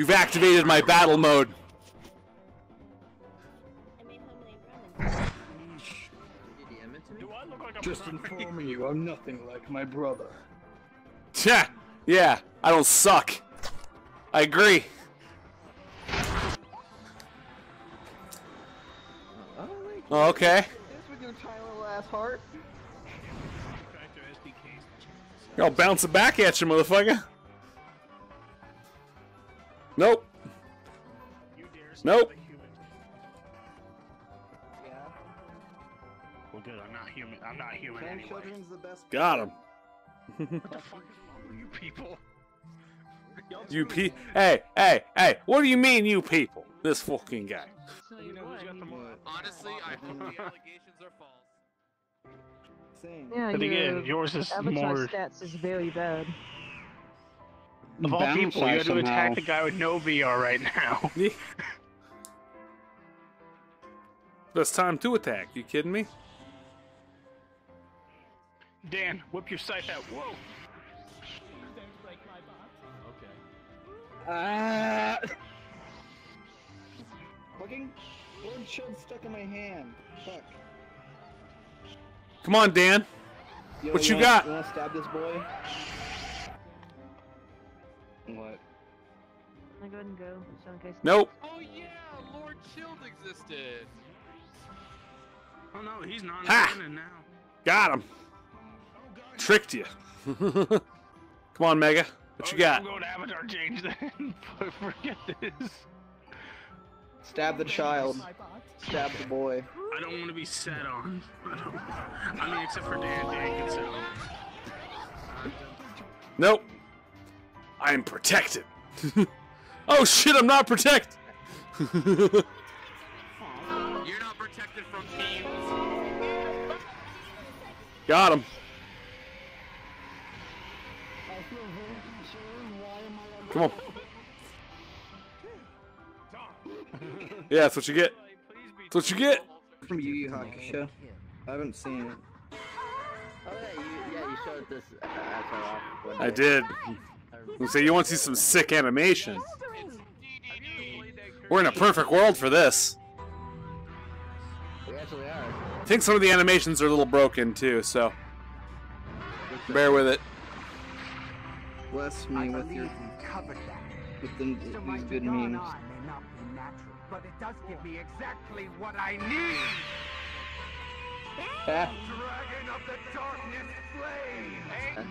You've activated my battle mode. I made homemade ramen. Just informing you, I'm nothing like my brother. Yeah, yeah, I don't suck. I agree. Oh, okay. This with your tiny little ass heart. I'll bounce it back at you, motherfucker. Nope. Nope. Yeah. Well, good. I'm not human. I'm not human anyway. The best. Got him. What the fuck is wrong with you people? You pe- Hey, hey, hey. What do you mean, you people? This fucking guy. You know who's got the more? Honestly, I hope the allegations are false. Same. Yeah, But again, yours is avatar more. stats is very bad. Of all Bounce people, you had to attack the guy with no VR right now. Best time to attack. You kidding me? Dan, whip your scythe out. Whoa! Ah! Fucking Lord Shield stuck in my hand. Fuck. Come on, Dan. Yo, What you wanna- got? You wanna stab this boy? What? I'm gonna go ahead and go. So in case. Nope. Oh yeah, Lord Shield existed. Oh no, he's not Ha! canon now. Got him. Tricked you. Come on, Mega. What you oh, got? I'm going to Avatar change then. Forget this. Stab the child. Stab the boy. I don't want to be set on. I, don't, I mean, except for Dan. Dan can set on. Nope. I am protected. oh shit, I'm not protected. You're not protected from teams. Got him. Come on. Yeah, that's what you get. That's what you get. From Yu Yu Hakusho. I haven't seen it. Oh yeah, you, yeah, you showed this uh, off. I day. did. I remember. So you want to see some sick animation? We're in a perfect world for this. We actually are. I think some of the animations are a little broken too, so bear with it. Bless me with your covered that. with the, So these good memes. eye may not be natural, but it does give me exactly what I need.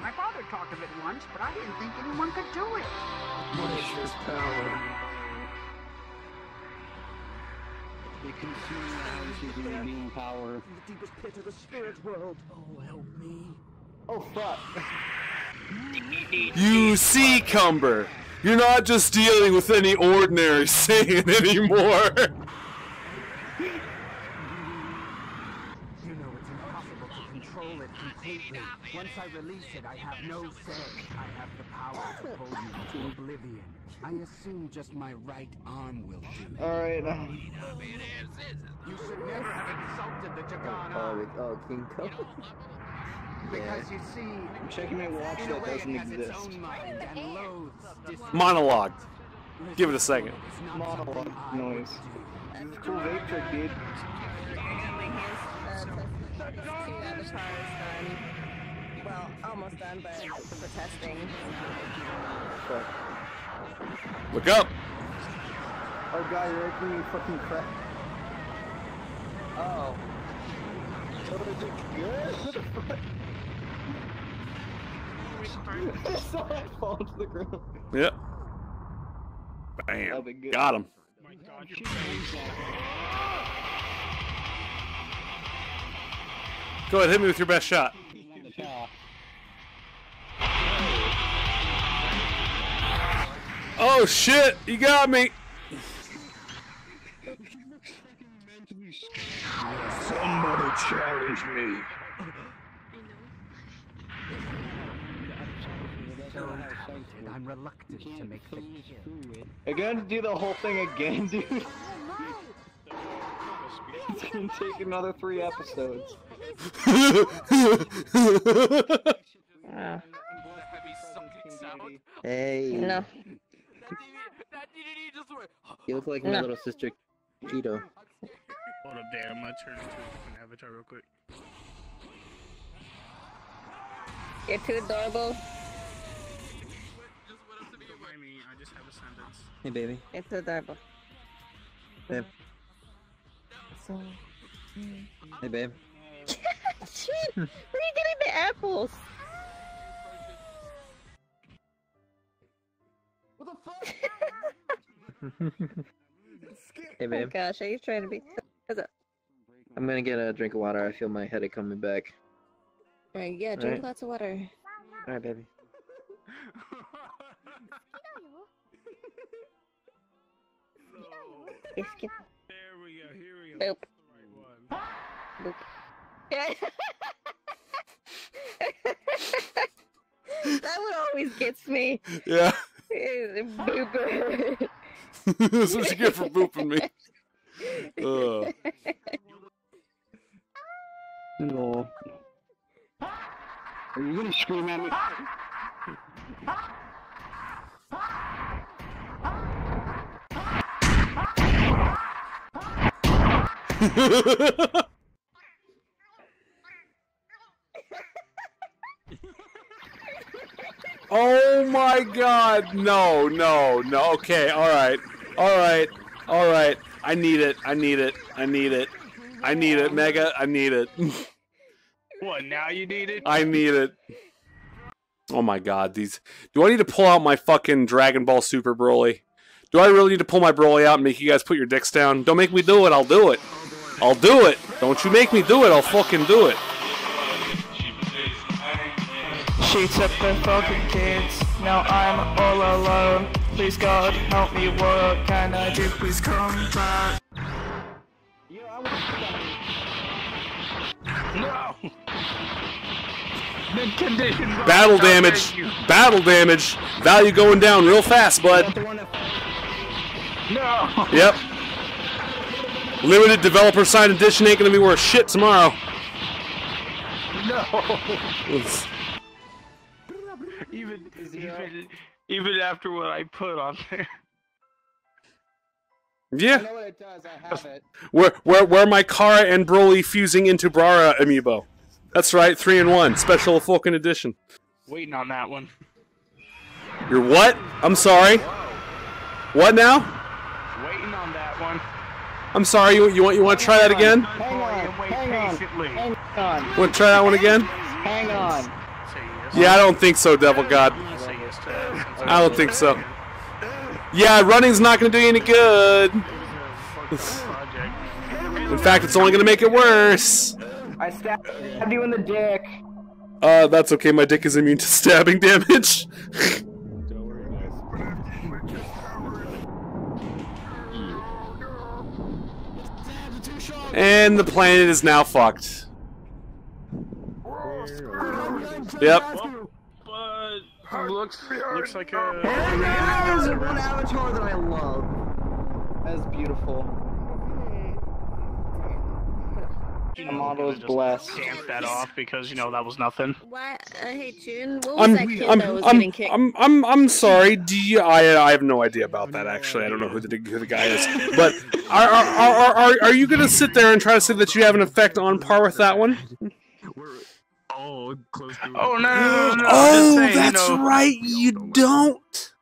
My father talked of it once, but I didn't think anyone could do it. Punisher's power. They consume now is using being power. The deepest pit of the spirit world. Oh, help me. Oh fuck. You see, Cumber, you're not just dealing with any ordinary Saiyan anymore. You know it's impossible to control. Once I release it, I have no say. I have the power to pull you to oblivion. I assume just my right arm will do. Alright. Uh, You should never have insulted the Jagan Oh, oh, King Cobra. Because you see, I'm checking my watch that doesn't exist. own mind and loathes dis- Monologue. Give it a second. Monologue noise. Cool vape trick, dude. My hands, uh, test- these two avatars done. Well, almost done, but for testing. Fuck. Look up. Oh god, you're making me fucking crap. Oh. Oh, is it good? What the fuck? I saw it fall to the ground. Yep. Bam. Got him. My God, Go ahead, hit me with your best shot. Oh shit! You got me. Somebody challenge me. So talented, I'm reluctant to make the kill. Do the whole thing again, dude. Oh, It's gonna take another three episodes. The heavy sucking sound. Hey. No. You look like my little sister, Cheeto. Hold up, there. I'm gonna turn into a different avatar real quick. You're too adorable. Just went up to me Don't mind me. I just have ascendants. Hey, baby. You're adorable. Babe. So. Hey, oh babe. Shit! Where are you getting the apples? Hey, babe. Oh gosh, are you trying to be? What's up? I'm gonna get a drink of water. I feel my headache coming back. Alright, yeah, drink Alright. lots of water. All right, baby. Yes, Boop. Right. Boop. Yeah. that one always gets me. Yeah. Booper. That's what you get for booping me. Ugh. No. Are you gonna scream at me? oh my god. No, no, no. Okay, alright. Alright. Alright. I need it. I need it. I need it. I need it. Mega, I need it. What? Now you need it? I need it. Oh my god, these. Do I need to pull out my fucking Dragon Ball Super Broly? Do I really need to pull my Broly out and make you guys put your dicks down? Don't make me do it, I'll do it. I'll do it. Don't you make me do it, I'll fucking do it. She took the fucking kids, now I'm all alone. Please God, help me, what can I do? Please come back. No. The condition. Battle damage. Battle damage. Value going down real fast, bud. No. Yep. Limited developer signed edition ain't gonna be worth shit tomorrow. No. even even even after what I put on there. I Yeah. know what it does. I have it. Where where where my Chara and Broly fusing into Brara amiibo. That's right, three in one, special Falcon edition. Waiting on that one. You're what? I'm sorry. What now? Waiting on that one. I'm sorry. You you want you want to try that again? Hang on, wait hang on, patiently. hang on, Want to try that one again? hang on. Yeah, I don't think so, Devil God. Say yes to that. since I don't think so. Yeah, running's not gonna do you any good. In fact, it's only gonna make it worse. I stabbed you in the dick. Uh, that's okay. My dick is immune to stabbing damage. and the planet is now fucked. Yep. But looks looks like a. There's one avatar that I love. That's beautiful. The model is blessed. Stamp that off because you know that was nothing. Why? Uh, hey, June. What was I'm, that kid I'm, that was I'm, getting kicked? I'm, I'm, I'm sorry. Do you, I, I have no idea about that. Actually, I don't know who the who the guy is. But are, are, are, are, are you gonna sit there and try to say that you have an effect on par with that one? Oh no no no! no, no. Oh, saying, that's you know, right. You don't.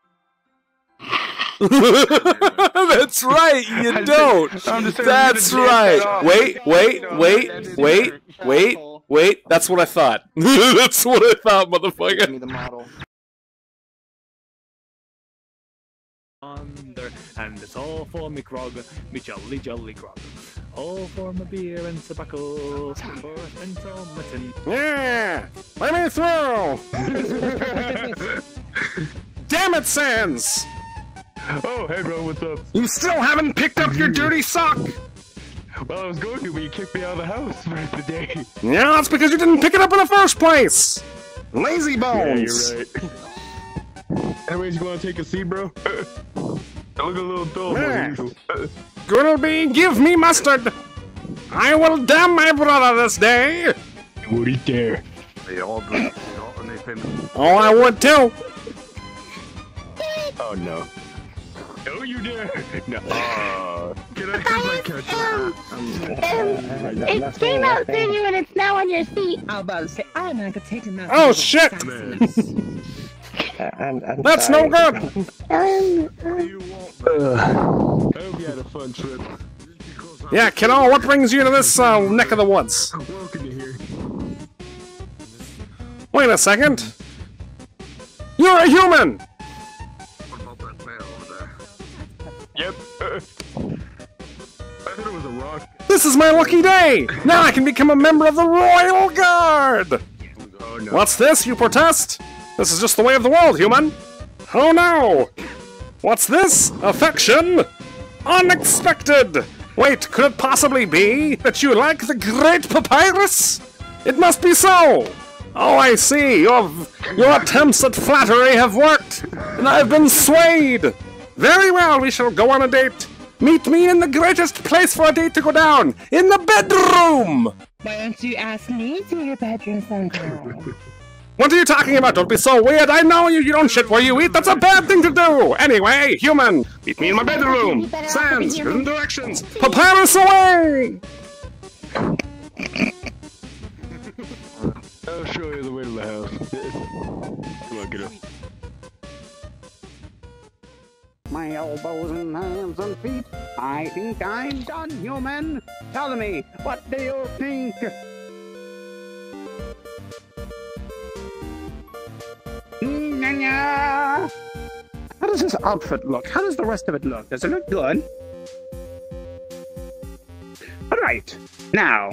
that's right. You I'm don't. just- I'm just That's right. dance that off. Wait, wait, wait, wait, wait, wait. That's what I thought. that's what I thought, Give motherfucker. me the model. under, and it's all for me grog, me jolly jolly grog. All for my beer and tobacco, for a friend mutton. Yeah, let me through. Damn it, Sans! Oh, hey bro, what's up? You still haven't picked up your dirty sock. Well, I was going to, but you kicked me out of the house for the day. Yeah, that's because you didn't pick it up in the first place. Lazy Yeah, you're right. Anyways, you want to take a seat, bro? I look a little dull, Yeah. as usual. Grillby, give me mustard. I will damn my brother this day. Would he dare? Oh, I would too. Oh no. Don't you dare! No. Uh, Can I have my ketchup? It came out sooner and it's now on your seat. I was about to say, I'm not gonna take him out. Oh shit! I'm, I'm That's no good! Um, I hope you had a fun trip. Yeah, kiddo, what brings you to this uh, neck of the woods? Welcome to here. Wait a second. You're a human! This is my lucky day! Now I can become a member of the Royal Guard! Oh no. What's this, you protest? This is just the way of the world, human! Oh no! What's this? Affection? Unexpected! Wait, could it possibly be that you like the Great Papyrus? It must be so! Oh, I see. Your, your attempts at flattery have worked, and I've been swayed. Very well, we shall go on a date. Meet me in the greatest place for a date to go down, in the bedroom! Why don't you ask me to your bedroom sometime? What are you talking about? Don't be so weird. I know you. You don't shit where you eat. That's a bad thing to do. Anyway, human, meet me in my bedroom. Sans, hidden directions. Papyrus away! I'll show you the way to the house. Come on, get up. My elbows and hands and feet. I think I'm done, human. Tell me, what do you think? Mm, How does this outfit look? How does the rest of it look? Does it look good? All right. Now,